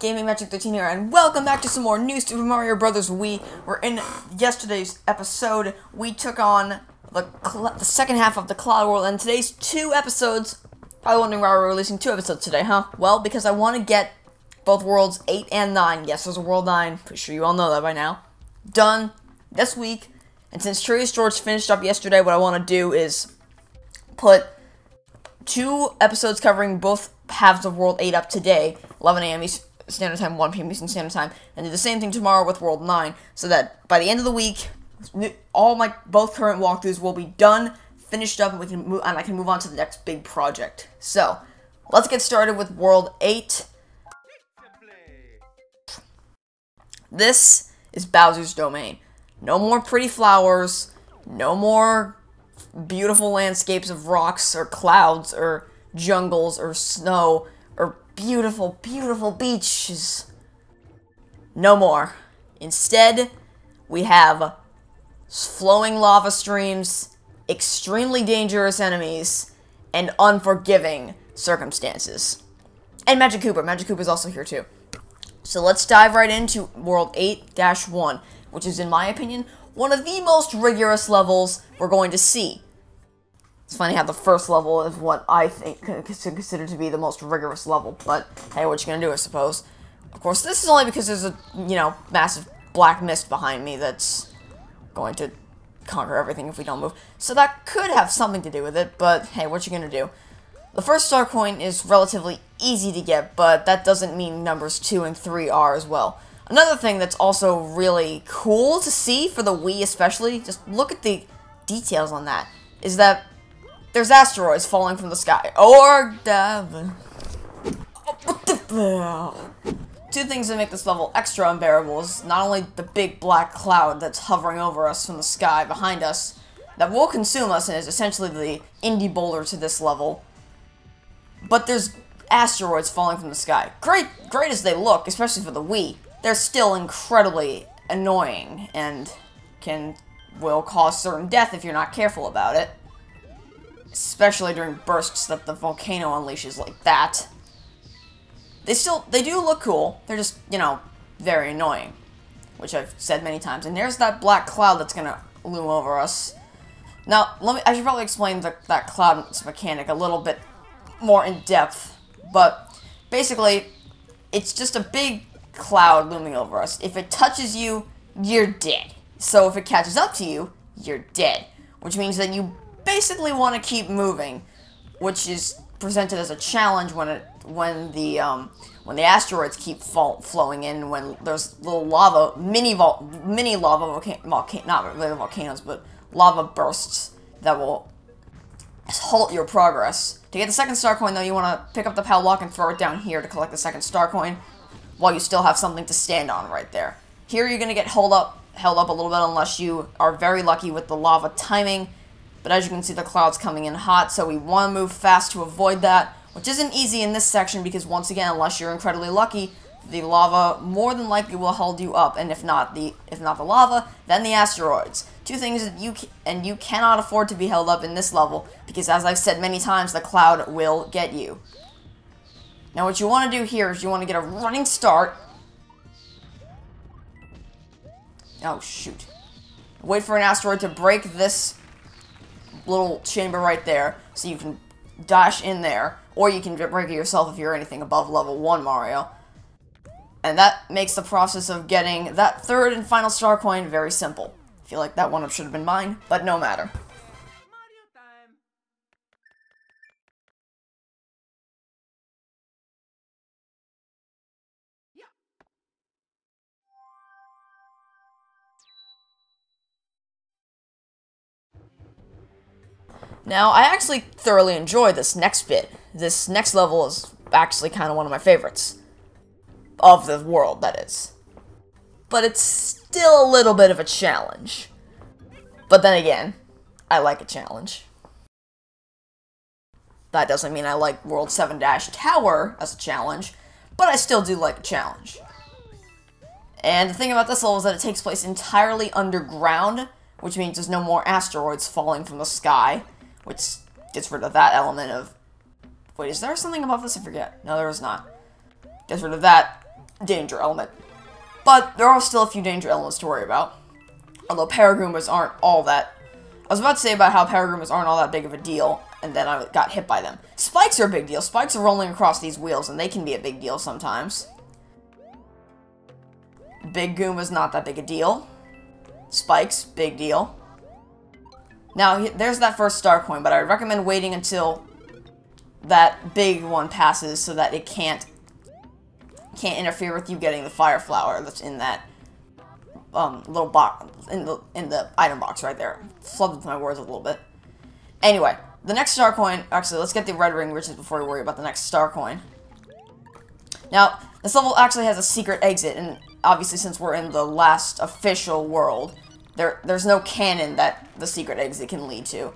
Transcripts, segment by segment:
Gaming Magic 13 here, and welcome back to some more new Super Mario Brothers Wii. We're in yesterday's episode. We took on the the second half of the Cloud World, and today's two episodes. Probably wondering why we're releasing two episodes today, huh? Well, because I want to get both worlds 8 and 9. Yes, there's a world 9. Pretty sure you all know that by now. Done this week. And since Curious George finished up yesterday, what I want to do is put two episodes covering both halves of World 8 up today, 11 a.m. Standard Time, 1 p.m. Eastern Standard Time, and do the same thing tomorrow with World 9, so that by the end of the week, all my both current walkthroughs will be done, finished up, and we can move, and I can move on to the next big project. So, let's get started with World 8. This is Bowser's Domain. No more pretty flowers, no more beautiful landscapes of rocks or clouds or jungles or snow beautiful, beautiful beaches. No more. Instead, we have flowing lava streams, extremely dangerous enemies, and unforgiving circumstances. And Magic Koopa. Magic Koopa is also here too. So let's dive right into World 8-1, which is, in my opinion, one of the most rigorous levels we're going to see. It's funny how the first level is what I think consider to be the most rigorous level, but hey, what you gonna do, I suppose. Of course, this is only because there's a, you know, massive black mist behind me that's going to conquer everything if we don't move. So that could have something to do with it, but hey, what you gonna do? The first star coin is relatively easy to get, but that doesn't mean numbers 2 and 3 are as well. Another thing that's also really cool to see for the Wii especially, just look at the details on that, is that there's asteroids falling from the sky. Or Two things that make this level extra unbearable is not only the big black cloud that's hovering over us from the sky behind us, that will consume us and is essentially the Indy boulder to this level, but there's asteroids falling from the sky. Great, great as they look, especially for the Wii, they're still incredibly annoying and can will cause certain death if you're not careful about it especially during bursts that the volcano unleashes like that. They still, they do look cool, they're just, you know, very annoying, which I've said many times. And there's that black cloud that's gonna loom over us. Now, let me, I should probably explain the, that cloud's mechanic a little bit more in depth, but basically, it's just a big cloud looming over us. If it touches you, you're dead. So if it catches up to you, you're dead. Which means that you basically want to keep moving, which is presented as a challenge when it when the um, when the asteroids keep fall, flowing in, when there's little lava, mini vol mini lava volcano, not really volcanoes, but lava bursts that will halt your progress. To get the second star coin, though, you want to pick up the POW block and throw it down here to collect the second star coin, while you still have something to stand on right there. Here, you're gonna get held up, held up a little bit unless you are very lucky with the lava timing but as you can see, the cloud's coming in hot, so we want to move fast to avoid that, which isn't easy in this section because, once again, unless you're incredibly lucky, the lava more than likely will hold you up, and if not the if not the lava, then the asteroids. Two things that you and you cannot afford to be held up in this level because, as I've said many times, the cloud will get you. Now, what you want to do here is you want to get a running start. Oh shoot! Wait for an asteroid to break this little chamber right there, so you can dash in there, or you can break it yourself if you're anything above level 1 Mario. And that makes the process of getting that third and final star coin very simple. I feel like that one should have been mine, but no matter. Now, I actually thoroughly enjoy this next bit. This next level is actually kind of one of my favorites. Of the world, that is. But it's still a little bit of a challenge. But then again, I like a challenge. That doesn't mean I like World 7 Dash Tower as a challenge, but I still do like a challenge. And the thing about this level is that it takes place entirely underground, which means there's no more asteroids falling from the sky which gets rid of that element of... Wait, is there something above this? I forget. No, there is not. gets rid of that danger element. But there are still a few danger elements to worry about. Although Paragoombas aren't all that... I was about to say about how Paragoombas aren't all that big of a deal, and then I got hit by them. Spikes are a big deal. Spikes are rolling across these wheels, and they can be a big deal sometimes. Big Goomba's not that big a deal. Spikes, big deal. Now, there's that first star coin, but I recommend waiting until that big one passes so that it can't can't interfere with you getting the fire flower that's in that um, little box in the in the item box right there. Flubbed my words a little bit. Anyway, the next star coin. Actually, let's get the red ring riches before we worry about the next star coin. Now, this level actually has a secret exit, and obviously, since we're in the last official world, there there's no cannon that the secret exit can lead to.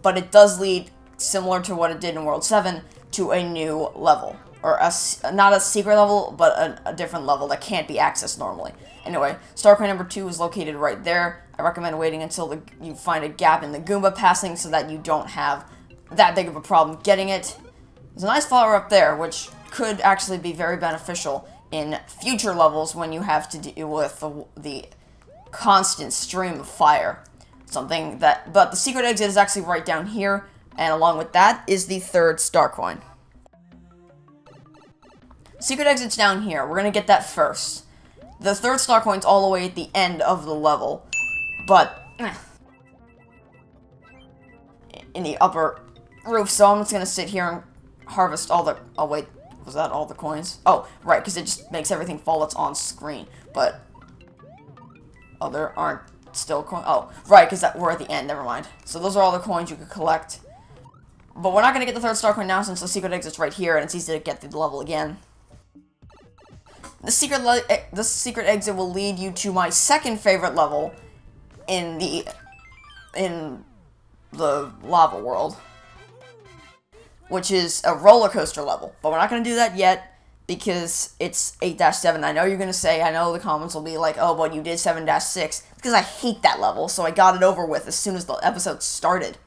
But it does lead, similar to what it did in World 7, to a new level or a, not a secret level, but a, a, different level that can't be accessed normally. Anyway, Star Coin number 2 is located right there. I recommend waiting until the, you find a gap in the Goomba passing so that you don't have that big of a problem getting it. There's a nice flower up there, which could actually be very beneficial in future levels when you have to deal with the, the constant stream of fire. Something that, but the secret exit is actually right down here, and along with that is the third star coin. Secret exit's down here. We're gonna get that first. The third star coin's all the way at the end of the level, but in the upper roof, so I'm just gonna sit here and harvest all the, oh wait, was that all the coins? Oh, right, because it just makes everything fall that's on screen, but, oh, there aren't still coins, oh, right, because we're at the end, never mind. So those are all the coins you could collect, but we're not gonna get the third star coin now since the secret exit's right here, and it's easy to get through the level again. The secret eh, the secret exit will lead you to my second favorite level in the in the lava world, which is a roller coaster level. But we're not going to do that yet because it's 8-7. I know you're going to say, I know the comments will be like, oh, but you did 7-6. Because I hate that level, so I got it over with as soon as the episode started.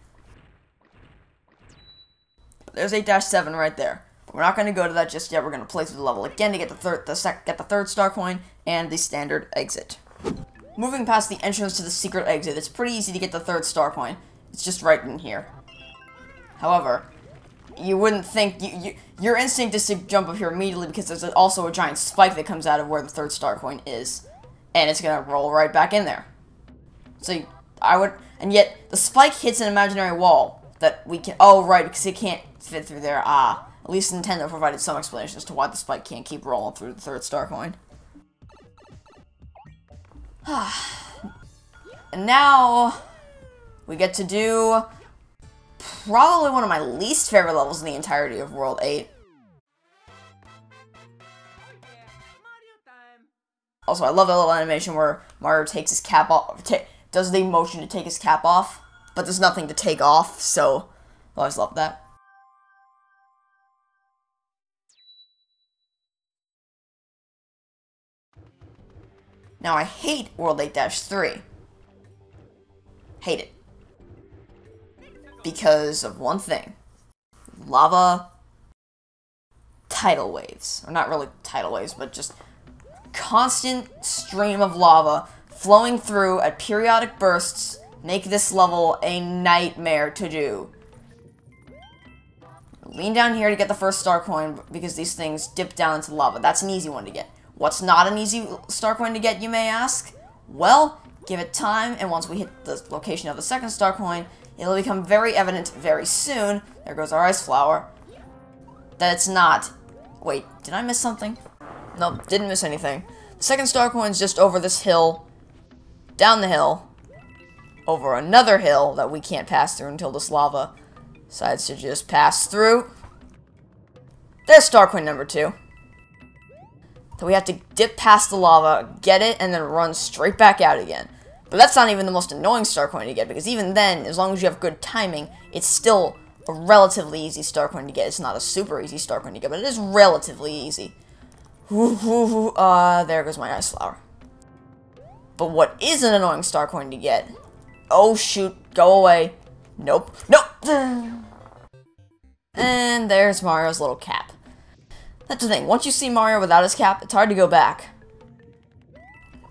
There's 8-7 right there. We're not going to go to that just yet. We're going to play through the level again to get the third, the sec, get the third star coin and the standard exit. Moving past the entrance to the secret exit, it's pretty easy to get the third star coin. It's just right in here. However, you wouldn't think you, you your instinct is to jump up here immediately because there's also a giant spike that comes out of where the third star coin is, and it's gonna roll right back in there. So I would, and yet the spike hits an imaginary wall that we can. Oh right, because it can't fit through there. Ah. At least Nintendo provided some explanation as to why the spike can't keep rolling through the third star coin. and now, we get to do probably one of my least favorite levels in the entirety of World 8. Also, I love that little animation where Mario takes his cap off, does the motion to take his cap off, but there's nothing to take off, so I always love that. Now, I hate World 8-3. Hate it. Because of one thing. Lava tidal waves. Or not really tidal waves, but just constant stream of lava flowing through at periodic bursts make this level a nightmare to do. Lean down here to get the first star coin because these things dip down into lava. That's an easy one to get. What's not an easy star coin to get, you may ask? Well, give it time, and once we hit the location of the second star coin, it'll become very evident very soon, there goes our ice flower, that it's not. Wait, did I miss something? Nope, didn't miss anything. The second star coin's just over this hill, down the hill, over another hill that we can't pass through until this lava decides to just pass through. There's star coin number two. So we have to dip past the lava, get it, and then run straight back out again. But that's not even the most annoying star coin to get, because even then, as long as you have good timing, it's still a relatively easy star coin to get. It's not a super easy star coin to get, but it is relatively easy. Uh, there goes my ice flower. But what is an annoying star coin to get? Oh shoot, go away. Nope, nope! And there's Mario's little cap. That's the thing. Once you see Mario without his cap, it's hard to go back.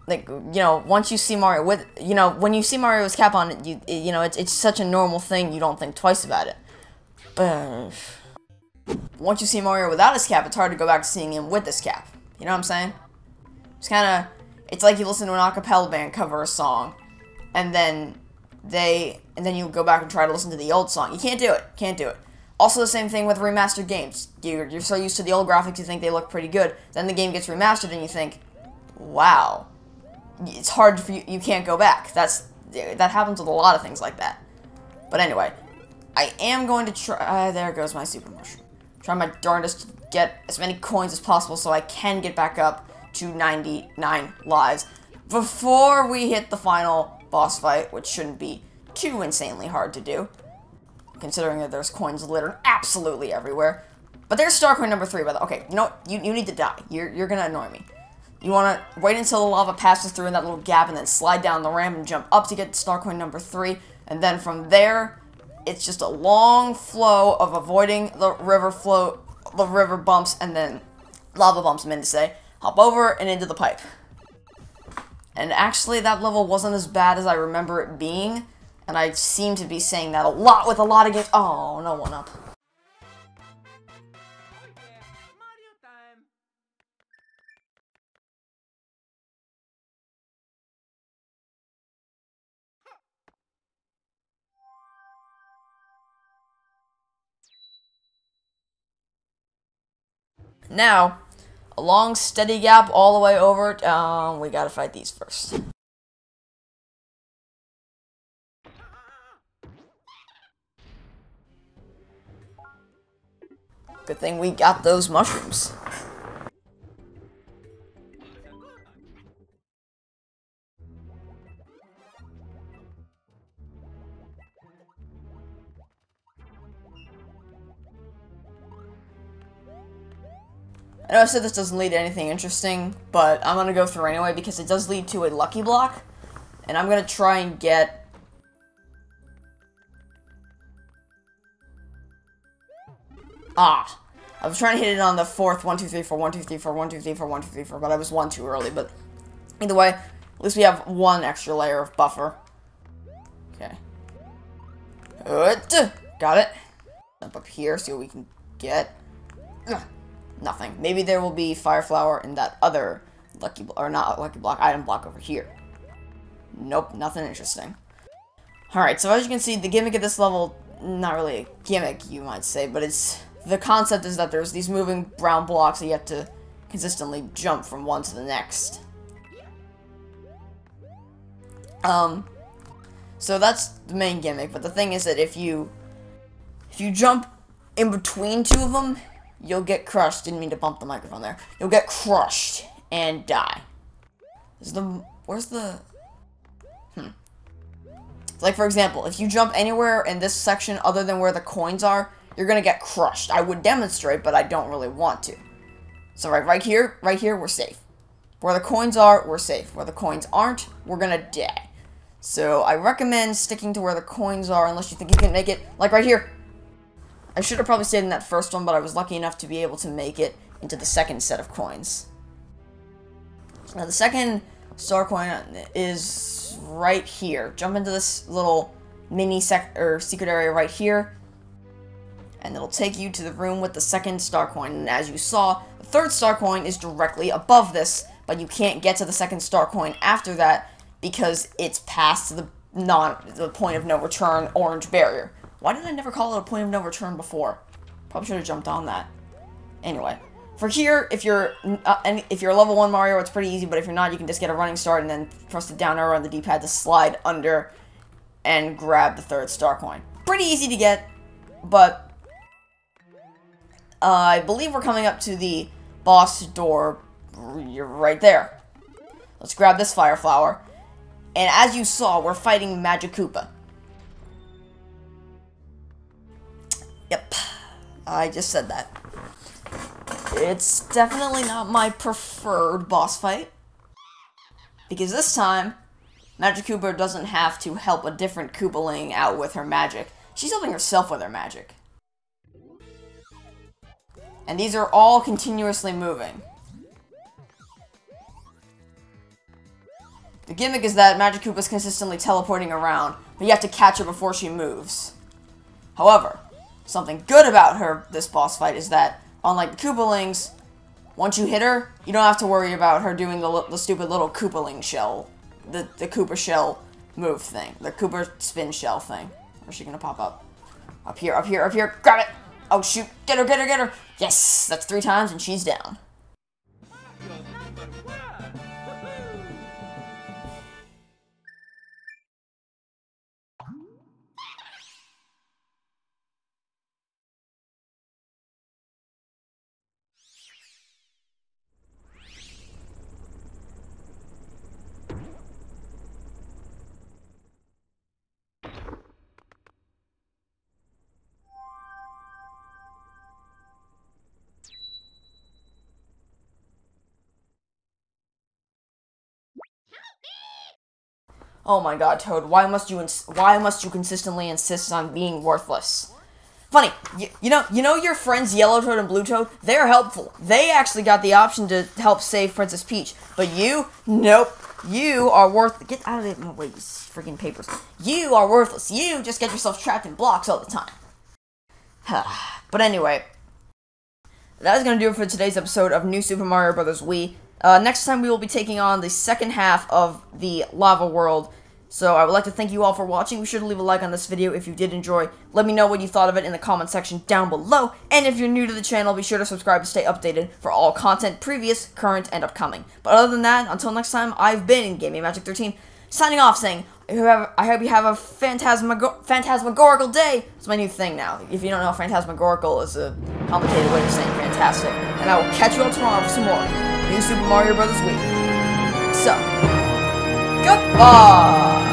Like, you know, once you see Mario with, you know, when you see Mario's cap on, you, you know, it's, it's such a normal thing, you don't think twice about it. But, once you see Mario without his cap, it's hard to go back to seeing him with his cap. You know what I'm saying? It's kind of, it's like you listen to an acapella band cover a song, and then they, and then you go back and try to listen to the old song. You can't do it. Can't do it. Also, the same thing with remastered games. You're, you're so used to the old graphics, you think they look pretty good. Then the game gets remastered, and you think, wow, it's hard for you. You can't go back. That's that happens with a lot of things like that. But anyway, I am going to try. Uh, there goes my super mushroom. Try my darndest to get as many coins as possible so I can get back up to 99 lives before we hit the final boss fight, which shouldn't be too insanely hard to do considering that there's coins littered absolutely everywhere. But there's star coin number three, by the Okay, what? You, you need to die. You're, you're gonna annoy me. You wanna wait until the lava passes through in that little gap and then slide down the ramp and jump up to get star coin number three. And then from there, it's just a long flow of avoiding the river flow, the river bumps, and then lava bumps, I meant to say. Hop over and into the pipe. And actually, that level wasn't as bad as I remember it being. And I seem to be saying that a lot with a lot of games. Oh, no one up. Now, a long steady gap all the way over. Um, we gotta fight these first. Good thing we got those mushrooms. I know I said this doesn't lead to anything interesting, but I'm gonna go through anyway because it does lead to a lucky block. And I'm gonna try and get Ah. I was trying to hit it on the fourth, one, two, three, four, one, two, three, four, one, two, three, four, one, two, three, four, but I was one too early, but either way, at least we have one extra layer of buffer. Okay. Good. Got it. Jump up here, see what we can get. Ugh. Nothing. Maybe there will be Fire Flower in that other lucky, or not lucky block, item block over here. Nope, nothing interesting. Alright, so as you can see, the gimmick of this level, not really a gimmick, you might say, but it's the concept is that there's these moving brown blocks that you have to consistently jump from one to the next. Um, so that's the main gimmick, but the thing is that if you, if you jump in between two of them, you'll get crushed. Didn't mean to bump the microphone there. You'll get crushed and die. Is the, where's the, hmm. Like, for example, if you jump anywhere in this section other than where the coins are, you're gonna get crushed. I would demonstrate, but I don't really want to. So right, right here, right here, we're safe. Where the coins are, we're safe. Where the coins aren't, we're gonna die. So I recommend sticking to where the coins are unless you think you can make it. Like right here. I should have probably stayed in that first one, but I was lucky enough to be able to make it into the second set of coins. Now the second star coin is right here. Jump into this little mini sec or secret area right here and it'll take you to the room with the second star coin. And as you saw, the third star coin is directly above this, but you can't get to the second star coin after that because it's past the non the point of no return orange barrier. Why did I never call it a point of no return before? Probably should have jumped on that. Anyway, for here, if you're uh, if you're a level one Mario, it's pretty easy. But if you're not, you can just get a running start and then press the down arrow on the D-pad to slide under and grab the third star coin. Pretty easy to get, but uh, I believe we're coming up to the boss door. You're right there. Let's grab this fire flower. And as you saw, we're fighting Magic. Yep. I just said that. It's definitely not my preferred boss fight. Because this time, Magic Koopa doesn't have to help a different Koopaling out with her magic. She's helping herself with her magic. And these are all continuously moving. The gimmick is that Magic is consistently teleporting around, but you have to catch her before she moves. However, something good about her, this boss fight, is that, unlike the Koopalings, once you hit her, you don't have to worry about her doing the, the stupid little Koopaling shell, the, the Koopa shell move thing, the Koopa spin shell thing. Where's she gonna pop up? Up here, up here, up here, grab it! Oh shoot, get her, get her, get her! Yes, that's three times and she's down. Oh my god, Toad, why must you why must you consistently insist on being worthless? Funny, you, you know, you know your friends Yellow Toad and Blue Toad? They're helpful. They actually got the option to help save Princess Peach. But you, nope. You are worth. Get out of my way, freaking papers. You are worthless. You just get yourself trapped in blocks all the time. but anyway, that is going to do it for today's episode of New Super Mario Bros. Wii. Uh, next time we will be taking on the second half of the Lava World. So I would like to thank you all for watching. Be sure to leave a like on this video if you did enjoy. Let me know what you thought of it in the comment section down below. And if you're new to the channel, be sure to subscribe to stay updated for all content previous, current, and upcoming. But other than that, until next time, I've been Gaming Magic 13, signing off saying, I hope you have a phantasmagor phantasmagorical day. It's my new thing now. If you don't know, phantasmagorical is a complicated way of saying fantastic. And I will catch you all tomorrow for some more. New Super Mario Bros. Wii. So, goodbye!